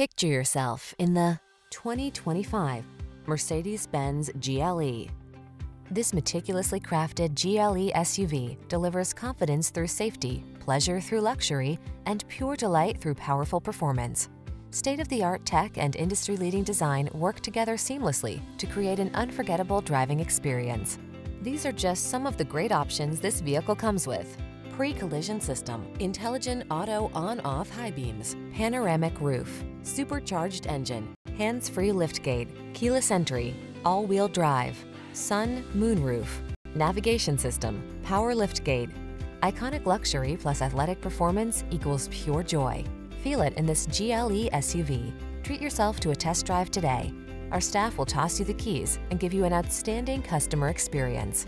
Picture yourself in the 2025 Mercedes-Benz GLE. This meticulously crafted GLE SUV delivers confidence through safety, pleasure through luxury, and pure delight through powerful performance. State-of-the-art tech and industry-leading design work together seamlessly to create an unforgettable driving experience. These are just some of the great options this vehicle comes with. Pre-collision system, intelligent auto on-off high beams, panoramic roof, supercharged engine, hands-free liftgate, keyless entry, all-wheel drive, sun, moonroof, navigation system, power liftgate. Iconic luxury plus athletic performance equals pure joy. Feel it in this GLE SUV. Treat yourself to a test drive today. Our staff will toss you the keys and give you an outstanding customer experience.